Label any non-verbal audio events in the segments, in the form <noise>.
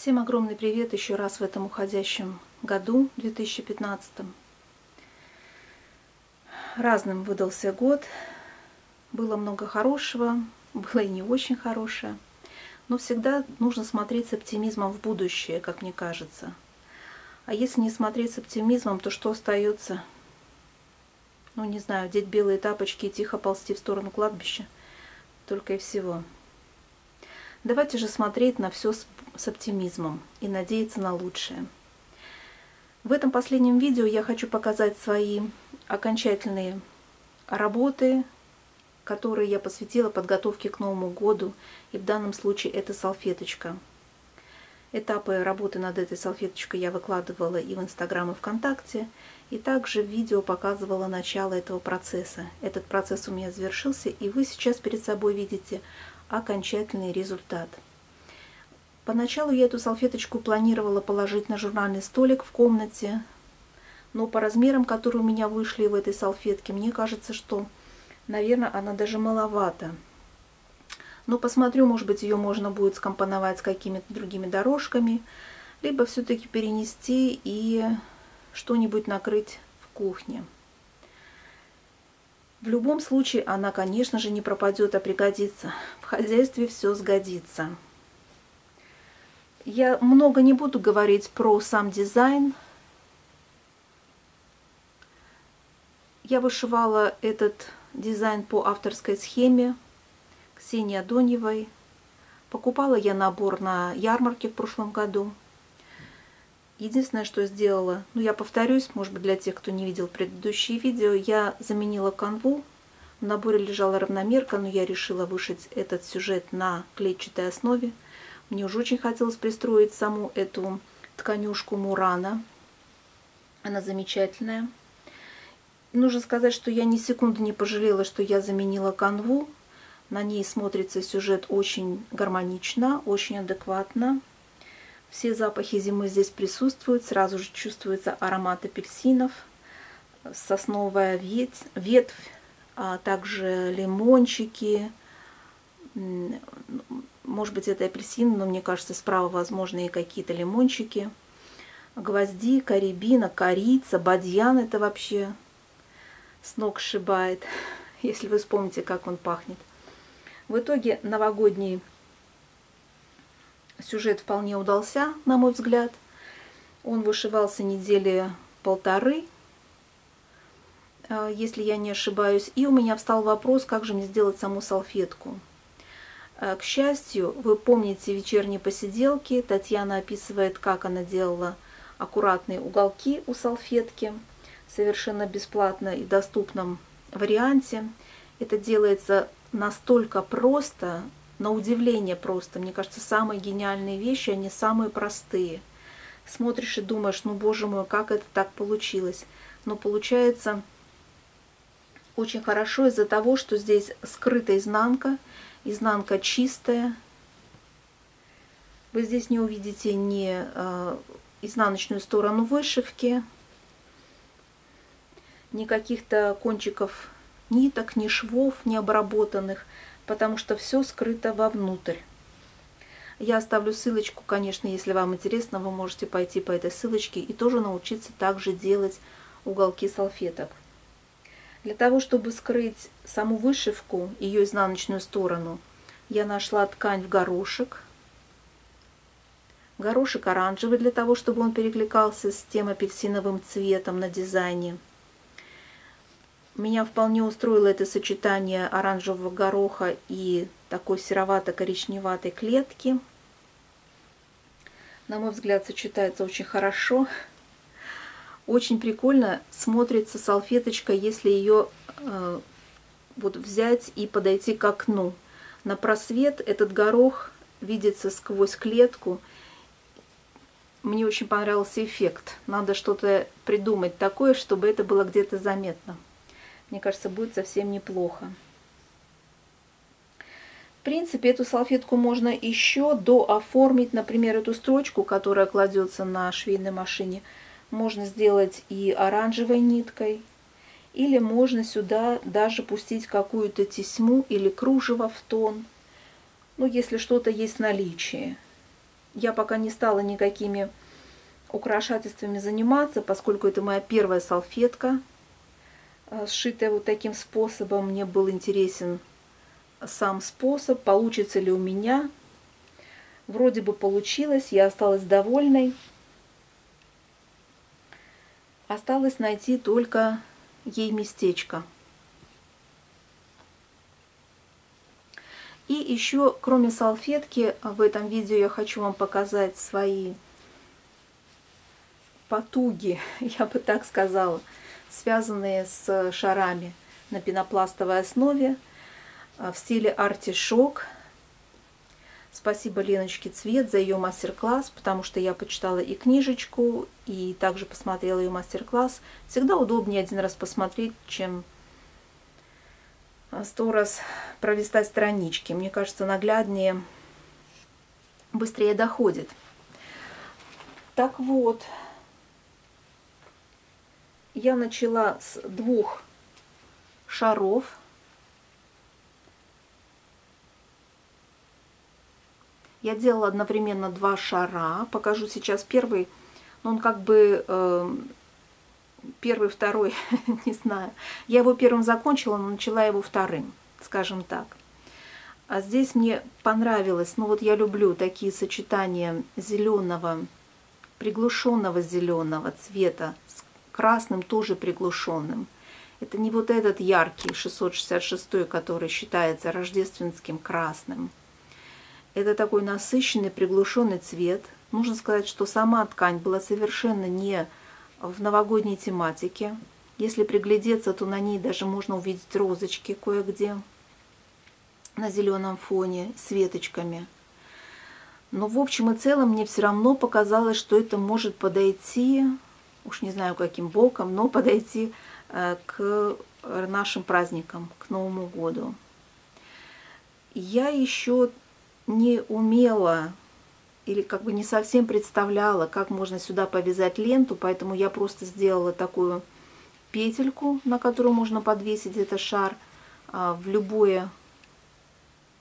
Всем огромный привет еще раз в этом уходящем году, 2015. Разным выдался год. Было много хорошего, было и не очень хорошее. Но всегда нужно смотреть с оптимизмом в будущее, как мне кажется. А если не смотреть с оптимизмом, то что остается? Ну, не знаю, деть белые тапочки и тихо ползти в сторону кладбища. Только и всего. Давайте же смотреть на все с, с оптимизмом и надеяться на лучшее. В этом последнем видео я хочу показать свои окончательные работы, которые я посвятила подготовке к Новому году. И в данном случае это салфеточка. Этапы работы над этой салфеточкой я выкладывала и в Инстаграм, и ВКонтакте. И также в видео показывала начало этого процесса. Этот процесс у меня завершился, и вы сейчас перед собой видите окончательный результат. Поначалу я эту салфеточку планировала положить на журнальный столик в комнате, но по размерам, которые у меня вышли в этой салфетке, мне кажется, что, наверное, она даже маловата. Но посмотрю, может быть, ее можно будет скомпоновать с какими-то другими дорожками, либо все-таки перенести и что-нибудь накрыть в кухне. В любом случае она, конечно же, не пропадет, а пригодится. В хозяйстве все сгодится. Я много не буду говорить про сам дизайн. Я вышивала этот дизайн по авторской схеме Ксении Адоньевой. Покупала я набор на ярмарке в прошлом году. Единственное, что сделала, ну я повторюсь, может быть для тех, кто не видел предыдущие видео, я заменила канву. В наборе лежала равномерка, но я решила вышить этот сюжет на клетчатой основе. Мне уже очень хотелось пристроить саму эту тканюшку Мурана. Она замечательная. Нужно сказать, что я ни секунды не пожалела, что я заменила канву. На ней смотрится сюжет очень гармонично, очень адекватно. Все запахи зимы здесь присутствуют. Сразу же чувствуется аромат апельсинов, сосновая ветвь, а также лимончики. Может быть, это апельсин, но мне кажется, справа, возможно, и какие-то лимончики. Гвоздика, рябина, корица, бадьян – это вообще с ног сшибает, <laughs> если вы вспомните, как он пахнет. В итоге новогодний Сюжет вполне удался, на мой взгляд. Он вышивался недели полторы, э, если я не ошибаюсь. И у меня встал вопрос, как же мне сделать саму салфетку. Э, к счастью, вы помните вечерние посиделки. Татьяна описывает, как она делала аккуратные уголки у салфетки совершенно бесплатно и доступном варианте. Это делается настолько просто, на удивление просто. Мне кажется, самые гениальные вещи, они самые простые. Смотришь и думаешь, ну, боже мой, как это так получилось. Но получается очень хорошо из-за того, что здесь скрыта изнанка, изнанка чистая. Вы здесь не увидите ни э, изнаночную сторону вышивки, ни каких-то кончиков ниток, ни швов необработанных потому что все скрыто вовнутрь. Я оставлю ссылочку, конечно, если вам интересно, вы можете пойти по этой ссылочке и тоже научиться также делать уголки салфеток. Для того, чтобы скрыть саму вышивку, ее изнаночную сторону, я нашла ткань в горошек. Горошек оранжевый, для того, чтобы он перекликался с тем апельсиновым цветом на дизайне. Меня вполне устроило это сочетание оранжевого гороха и такой серовато-коричневатой клетки. На мой взгляд, сочетается очень хорошо. Очень прикольно смотрится салфеточка, если ее э, вот взять и подойти к окну. На просвет этот горох видится сквозь клетку. Мне очень понравился эффект. Надо что-то придумать такое, чтобы это было где-то заметно. Мне кажется, будет совсем неплохо. В принципе, эту салфетку можно еще дооформить, например, эту строчку, которая кладется на швейной машине, можно сделать и оранжевой ниткой, или можно сюда даже пустить какую-то тесьму или кружево в тон, ну, если что-то есть в наличии. я пока не стала никакими украшательствами заниматься, поскольку это моя первая салфетка, э, сшитая вот таким способом. Мне был интересен сам способ, получится ли у меня. Вроде бы получилось, я осталась довольной. Осталось найти только ей местечко. И еще, кроме салфетки, в этом видео я хочу вам показать свои потуги, <laughs> я бы так сказала, связанные с шарами на пенопластовой основе в стиле артишок. Спасибо Леночке Цвет за ее мастер-класс, потому что я почитала и книжечку, и также посмотрела ее мастер-класс. Всегда удобнее один раз посмотреть, чем сто раз пролистать странички. Мне кажется, нагляднее, быстрее доходит. Так вот, я начала с двух шаров. Я делала одновременно два шара. Покажу сейчас первый. Но он как бы э, первый, второй, <laughs> не знаю. Я его первым закончила, но начала его вторым, скажем так. А здесь мне понравилось, ну вот я люблю такие сочетания зеленого, приглушенного зеленого цвета с красным тоже приглушенным. Это не вот этот яркий 666, который считается рождественским красным. Это такой насыщенный, приглушенный цвет. Нужно сказать, что сама ткань была совершенно не в новогодней тематике. Если приглядеться, то на ней даже можно увидеть розочки кое-где на зеленом фоне с веточками. Но в общем и целом мне все равно показалось, что это может подойти, уж не знаю каким боком, но подойти э, к нашим праздникам, к Новому году. Я еще не умела или как бы не совсем представляла, как можно сюда повязать ленту, поэтому я просто сделала такую петельку, на которую можно подвесить этот шар а, в любое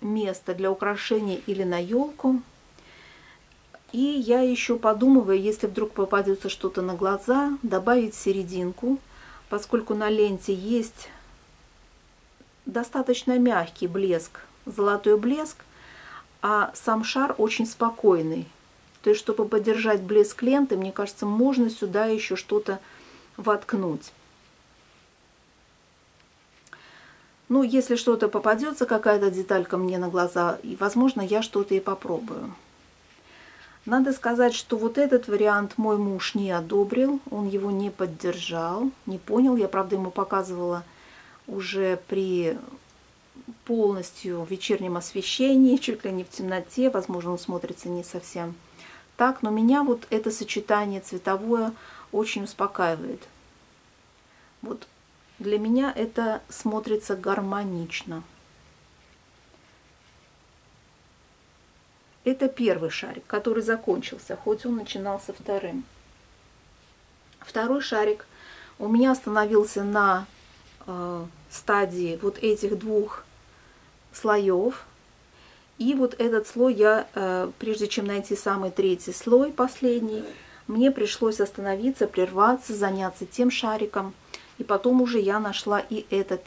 место для украшения или на елку. И я еще подумываю, если вдруг попадется что-то на глаза, добавить серединку, поскольку на ленте есть достаточно мягкий блеск, золотой блеск, а сам шар очень спокойный. То есть, чтобы поддержать блеск ленты, мне кажется, можно сюда еще что-то воткнуть. Ну, если что-то попадется, какая-то деталька мне на глаза, и, возможно, я что-то и попробую. Надо сказать, что вот этот вариант мой муж не одобрил, он его не поддержал, не понял. Я, правда, ему показывала уже при полностью в вечернем освещении, <laughs> чуть ли не в темноте, возможно, он смотрится не совсем так, но меня вот это сочетание цветовое очень успокаивает. Вот для меня это смотрится гармонично. Это первый шарик, который закончился, хоть он начинался вторым. Второй шарик у меня остановился на э, стадии вот этих двух слоев. И вот этот слой я, э, прежде чем найти самый третий слой, последний, мне пришлось остановиться, прерваться, заняться тем шариком. И потом уже я нашла и этот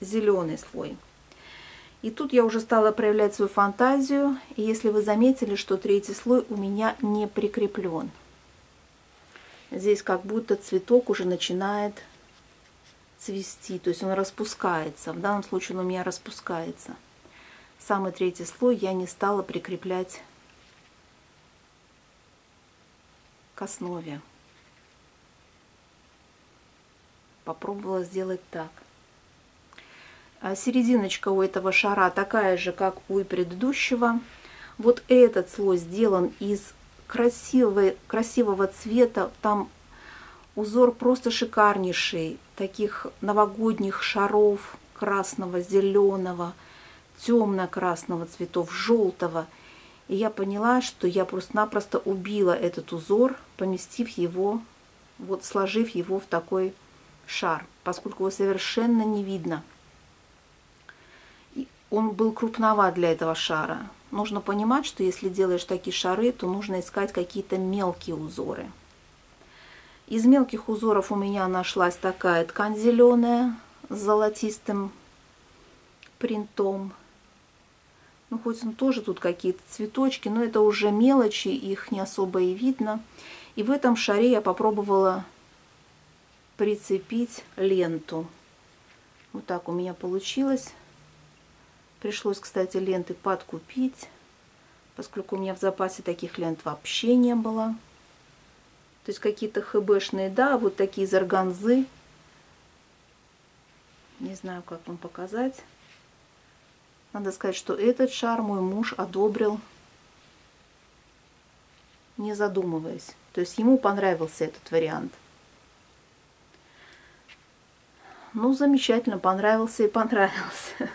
зеленый слой. И тут я уже стала проявлять свою фантазию. И если вы заметили, что третий слой у меня не прикреплен. Здесь как будто цветок уже начинает цвести, то есть он распускается. В данном случае он у меня распускается. Самый третий слой я не стала прикреплять к основе. Попробовала сделать так. А серединочка у этого шара такая же, как у предыдущего. Вот этот слой сделан из красивого, красивого цвета. Там узор просто шикарнейший таких новогодних шаров красного, зеленого, темно-красного цветов, желтого. И я поняла, что я просто-напросто убила этот узор, поместив его, вот сложив его в такой шар, поскольку его совершенно не видно. И он был крупноват для этого шара. нужно понимать, что если делаешь такие шары, то нужно искать какие-то мелкие узоры. Из мелких узоров у меня нашлась такая ткань зеленая с золотистым принтом. Ну, хоть он тоже тут какие-то цветочки, но это уже мелочи, их не особо и видно. И в этом шаре я попробовала прицепить ленту. Вот так у меня получилось. Пришлось, кстати, ленты подкупить, поскольку у меня в запасе таких лент вообще не было. То есть какие-то хбшные, да, вот такие из органзы. Не знаю, как вам показать. Надо сказать, что этот шар мой муж одобрил, не задумываясь. То есть ему понравился этот вариант. Ну, замечательно, понравился и понравился.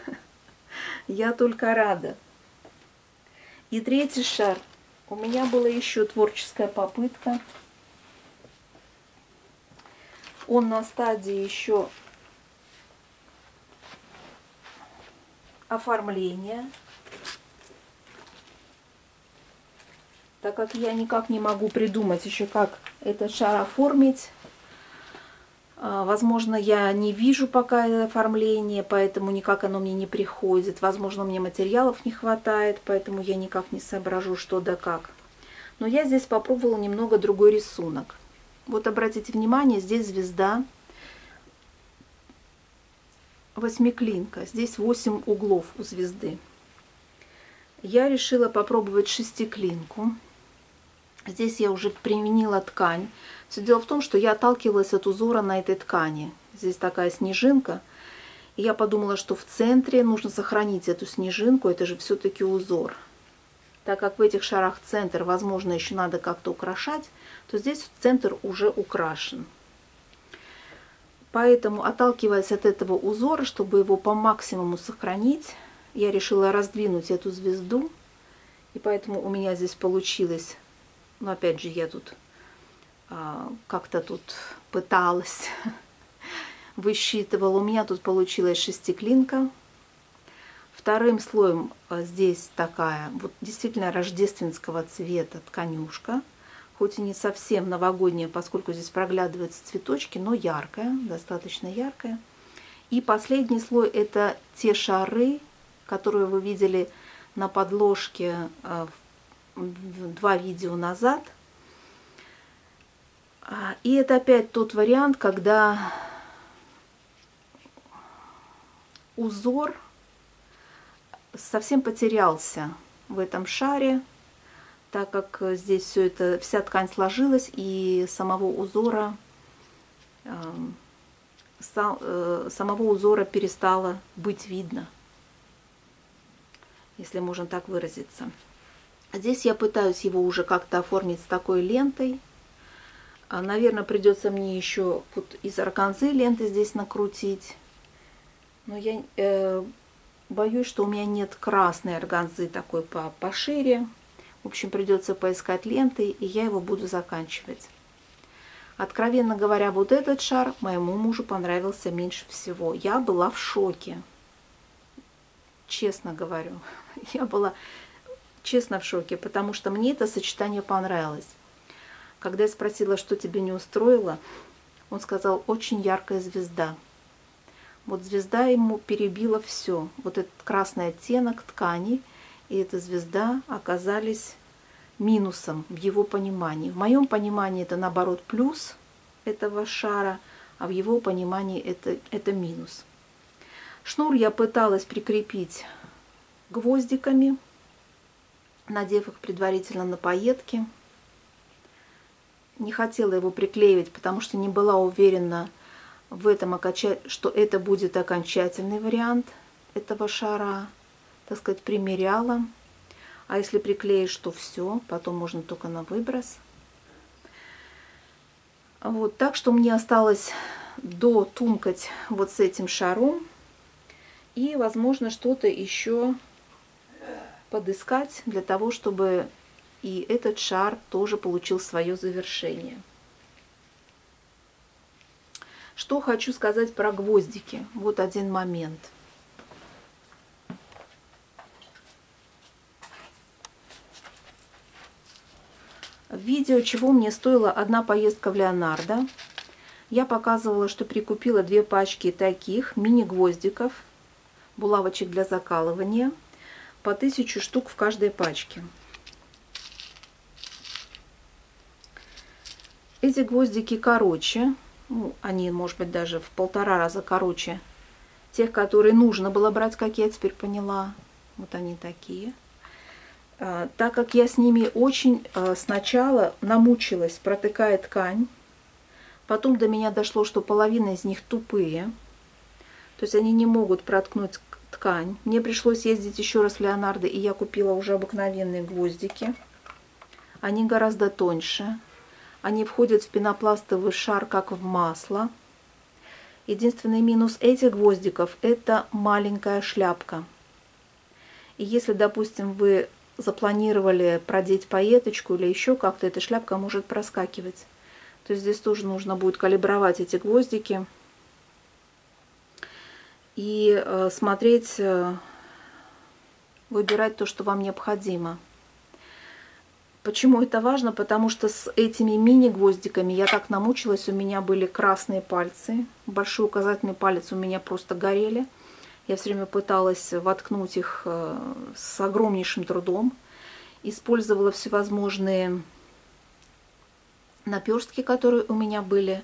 Я только рада. И третий шар. У меня была еще творческая попытка. Он на стадии еще оформления. Так как я никак не могу придумать еще, как этот шар оформить, а, возможно, я не вижу пока оформление, поэтому никак оно мне не приходит. Возможно, мне материалов не хватает, поэтому я никак не соображу, что да как. Но я здесь попробовала немного другой рисунок. Вот обратите внимание, здесь звезда восьмиклинка. Здесь 8 углов у звезды. Я решила попробовать шестиклинку. Здесь я уже применила ткань. Все дело в том, что я отталкивалась от узора на этой ткани. Здесь такая снежинка. И я подумала, что в центре нужно сохранить эту снежинку. Это же все-таки узор. Так как в этих шарах центр, возможно, еще надо как-то украшать, то здесь центр уже украшен. Поэтому, отталкиваясь от этого узора, чтобы его по максимуму сохранить, я решила раздвинуть эту звезду. И поэтому у меня здесь получилось, ну опять же, я тут а, как-то тут пыталась, <laughs> высчитывала. У меня тут получилась шестиклинка. Вторым слоем а, здесь такая вот действительно рождественского цвета тканюшка. Хоть и не совсем новогодняя, поскольку здесь проглядываются цветочки, но яркая, достаточно яркая. И последний слой это те шары, которые вы видели на подложке а, два видео назад – а, и это опять тот вариант, когда узор совсем потерялся в этом шаре, так как здесь все это, вся ткань сложилась, и самого узора, эм, э, самого узора перестало быть видно, если можно так выразиться. Здесь я пытаюсь его уже как-то оформить с такой лентой, а, наверное, придется мне еще вот из органзы ленты здесь накрутить. Но я э, боюсь, что у меня нет красной органзы такой по пошире. В общем, придется поискать ленты, и я его буду заканчивать. Откровенно говоря, вот этот шар моему мужу понравился меньше всего. Я была в шоке. Честно говорю. <laughs> Я была честно в шоке, потому что мне это сочетание понравилось. Когда я спросила, что тебе не устроило, он сказал, очень яркая звезда. Вот звезда ему перебила все. Вот этот красный оттенок ткани и эта звезда оказались минусом в его понимании. В моем понимании это наоборот плюс этого шара, а в его понимании это, это минус. Шнур я пыталась прикрепить гвоздиками, надев их предварительно на пайетки не хотела его приклеивать, потому что не была уверена в этом, что это будет окончательный вариант этого шара. Так сказать, примеряла. А если приклеишь, то все, потом можно только на выброс. Вот, так что мне осталось дотумкать вот с этим шаром. И, возможно, что-то еще подыскать для того, чтобы и этот шар тоже получил свое завершение. Что хочу сказать про гвоздики? Вот один момент. видео, чего мне стоила одна поездка в Леонардо. Я показывала, что прикупила две пачки таких мини-гвоздиков, булавочек для закалывания, по тысячу штук в каждой пачке. Эти гвоздики короче, ну, они, может быть, даже в полтора раза короче тех, которые нужно было брать, как я теперь поняла. Вот они такие. А, так как я с ними очень а, сначала намучилась, протыкая ткань, потом до меня дошло, что половина из них тупые, то есть они не могут проткнуть ткань. Мне пришлось ездить еще раз в Леонардо, и я купила уже обыкновенные гвоздики. Они гораздо тоньше. Они входят в пенопластовый шар, как в масло. Единственный минус этих гвоздиков – это маленькая шляпка. И если, допустим, вы запланировали продеть пайеточку или еще как-то, эта шляпка может проскакивать. То есть здесь тоже нужно будет калибровать эти гвоздики и э, смотреть, э, выбирать то, что вам необходимо. Почему это важно? Потому что с этими мини-гвоздиками я так намучилась, у меня были красные пальцы. Большой указательный палец у меня просто горели. Я все время пыталась воткнуть их э, с огромнейшим трудом. Использовала всевозможные наперстки, которые у меня были.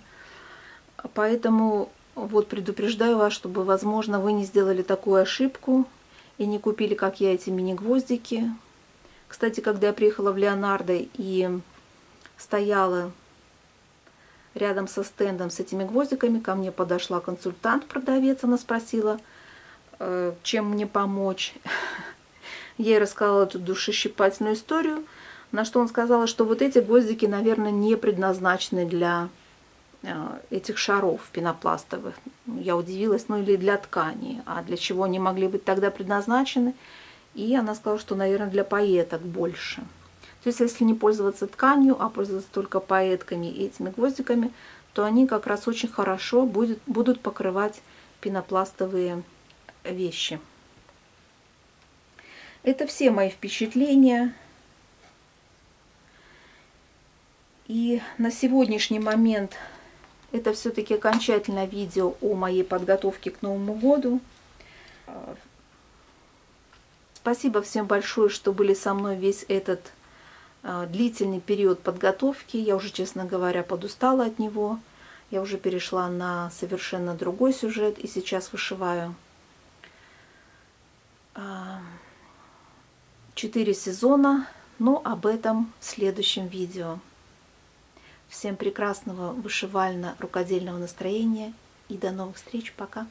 Поэтому вот предупреждаю вас, чтобы, возможно, вы не сделали такую ошибку и не купили, как я, эти мини-гвоздики. Кстати, когда я приехала в Леонардо и стояла рядом со стендом с этими гвоздиками, ко мне подошла консультант-продавец, она спросила, э, чем мне помочь. <laughs> Ей рассказала эту душещипательную историю, на что он сказал, что вот эти гвоздики, наверное, не предназначены для э, этих шаров пенопластовых. Я удивилась, ну или для ткани, а для чего они могли быть тогда предназначены – и она сказала, что, наверное, для поэток больше. То есть, если не пользоваться тканью, а пользоваться только поэтками и этими гвоздиками, то они как раз очень хорошо будет, будут покрывать пенопластовые вещи. Это все мои впечатления. И на сегодняшний момент это все-таки окончательное видео о моей подготовке к Новому году. Спасибо всем большое, что были со мной весь этот э, длительный период подготовки. Я уже, честно говоря, подустала от него. Я уже перешла на совершенно другой сюжет и сейчас вышиваю четыре сезона, но об этом в следующем видео. Всем прекрасного вышивально-рукодельного настроения и до новых встреч. Пока!